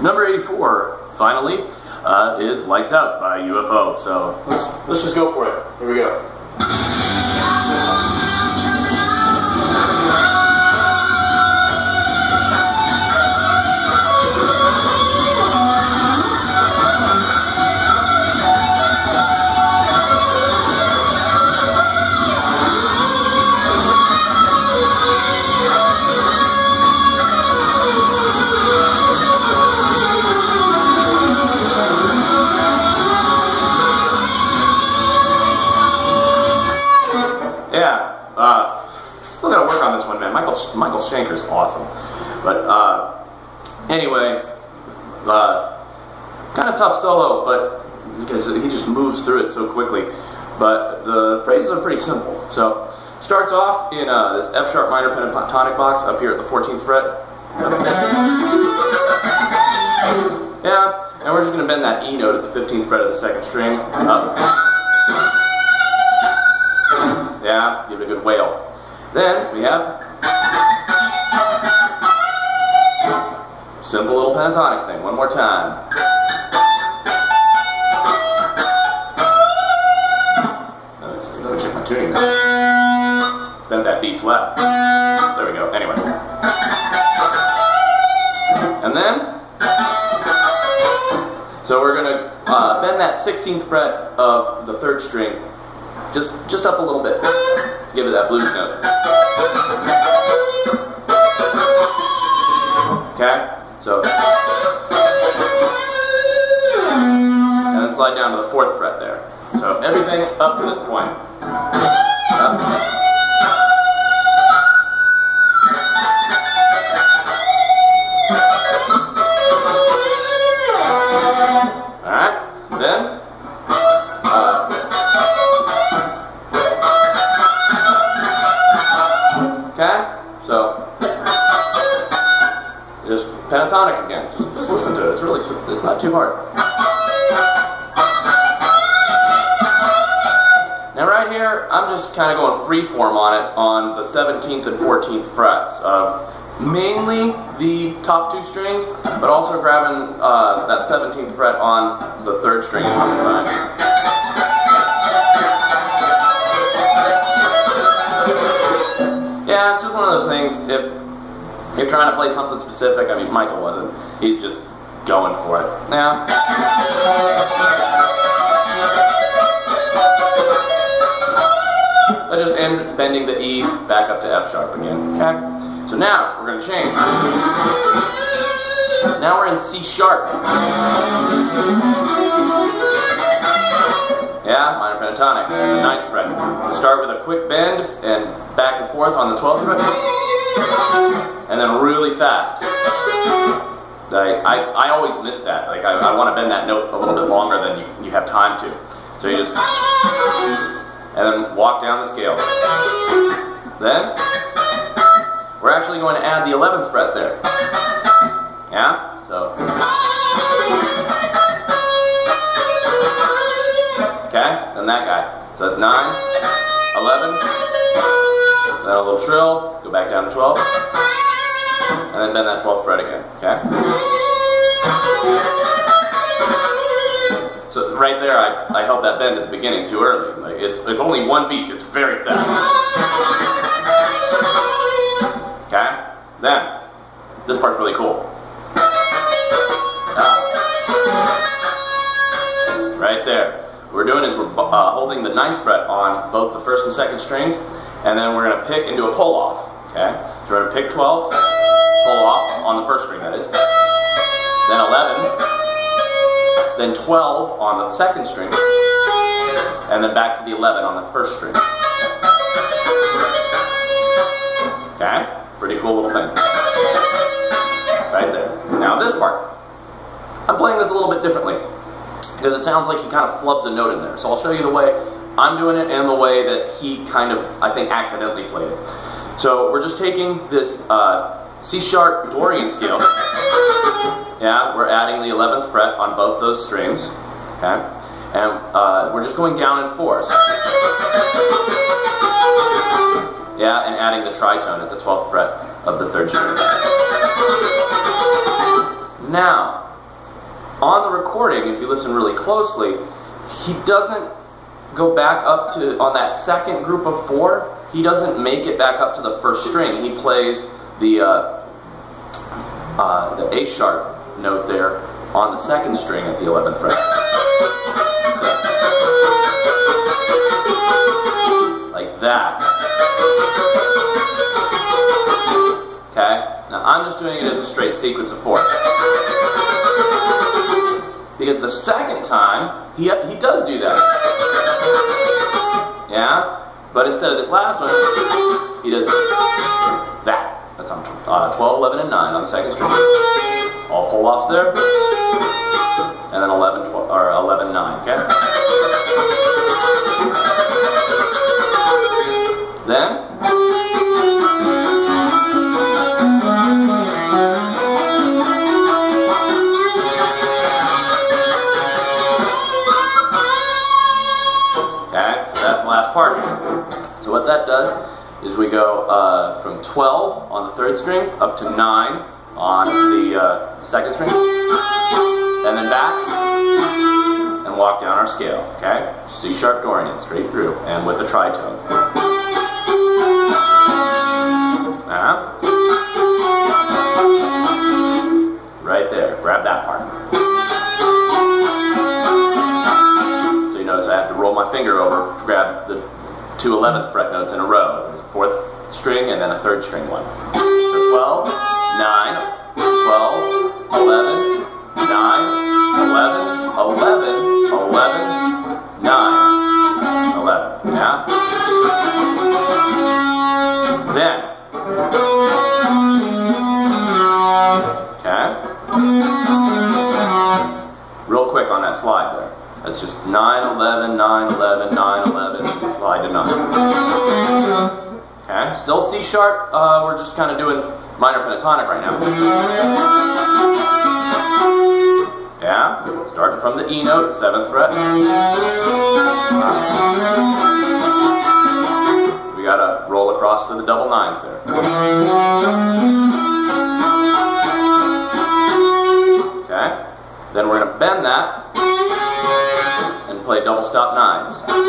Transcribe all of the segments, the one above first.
Number 84, finally, uh, is Lights Out by UFO. So let's, let's just go for it. Here we go. Michael Schenker's awesome, but uh, anyway, uh, kind of tough solo, but because he just moves through it so quickly. But the phrases are pretty simple. So starts off in uh, this F sharp minor pentatonic box up here at the 14th fret. Yeah, and we're just gonna bend that E note at the 15th fret of the second string up. Yeah, give it a good wail. Then we have simple little pentatonic thing. One more time. Let me, check my tuning now. Bend that B flat. There we go. Anyway. And then, so we're gonna uh, bend that 16th fret of the third string just just up a little bit. Give it that blues note. Okay? So and then slide down to the fourth fret there. So everything up to this point. Up. Just, listen to it. It's really, it's not too hard. Now right here, I'm just kind of going free form on it on the 17th and 14th frets of mainly the top two strings, but also grabbing uh, that 17th fret on the third string. Yeah, it's just one of those things. If you're trying to play something specific, I mean, Michael wasn't. He's just going for it. Yeah. I just end bending the E back up to F sharp again. Okay. So now we're going to change. Now we're in C sharp. Yeah, minor pentatonic, ninth fret. We start with a quick bend and back and forth on the 12th fret, and then really fast. I, I, I always miss that. Like I, I want to bend that note a little bit longer than you, you have time to. So you just and then walk down the scale. Then we're actually going to add the 11th fret there. Yeah. So. Okay, then that guy. So that's 9, 11, then a little trill, go back down to 12, and then bend that 12th fret again. Okay? So right there, I, I held that bend at the beginning too early. Like it's, it's only one beat, it's very fast. Okay? Then, this part's really cool. Right there what we're doing is we're uh, holding the ninth fret on both the first and second strings, and then we're going to pick and do a pull off. Okay, so we're going to pick 12, pull off on the first string, that is, then 11, then 12 on the second string, and then back to the 11 on the first string. Okay, pretty cool little thing. Right there. Now this part, I'm playing this a little bit differently because it sounds like he kind of flubs a note in there. So I'll show you the way I'm doing it in the way that he kind of, I think, accidentally played it. So we're just taking this uh, C sharp Dorian scale. Yeah, we're adding the 11th fret on both those strings. Okay, and uh, we're just going down in fours. Yeah, and adding the tritone at the 12th fret of the third string. Now, on the recording, if you listen really closely, he doesn't go back up to, on that second group of four, he doesn't make it back up to the first string. He plays the, uh, uh, the A sharp note there on the second string at the 11th fret. Like that. Okay? Now I'm just doing it as a straight sequence of four. Because the second time, he, he does do that. Yeah? But instead of this last one, he does that. That's on uh, 12, 11, and 9 on the second string. All pull offs there. And then 11, 12, or 11, 9, okay? Then, uh, from 12 on the third string up to 9 on the uh, second string, and then back and walk down our scale. Okay, C sharp Dorian straight through and with a tritone. Uh-huh. Right there, grab that part. So you notice I have to roll my finger over to grab the two 11th fret notes in a row. A fourth string and then a third string one. So 12, 9, 12, 11, 9, 11, 11, 11, 9, 11. Yeah? Then, okay? Real quick on that slide there. That's just 9, 11, 9, 11, 9, 11, slide to 9. Okay, still C sharp. Uh, we're just kind of doing minor pentatonic right now. Yeah, starting from the E note, 7th fret. We gotta roll across to the double nines there. Okay, then we're gonna bend that and play double stop nines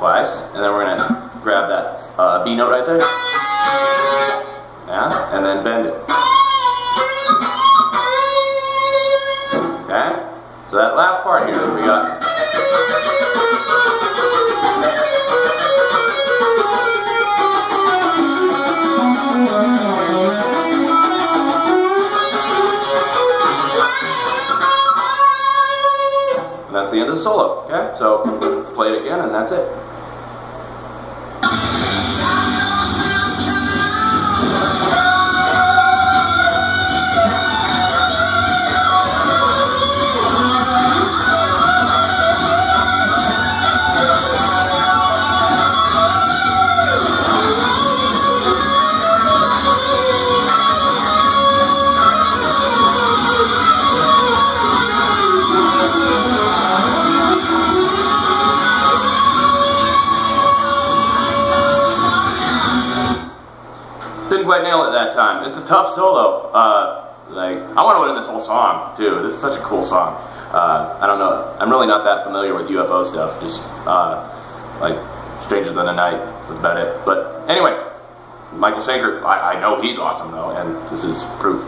twice, and then we're gonna grab that uh, B note right there, yeah, and then bend it. Okay, so that last part here we got. And that's the end of the solo. Okay, so play it again, and that's it. Didn't quite nail it time. It's a tough solo. Uh, like I want to win this whole song too. This is such a cool song. Uh, I don't know. I'm really not that familiar with UFO stuff. Just uh, like Strangers in the Night. That's about it. But anyway, Michael Schenker. I, I know he's awesome though, and this is proof.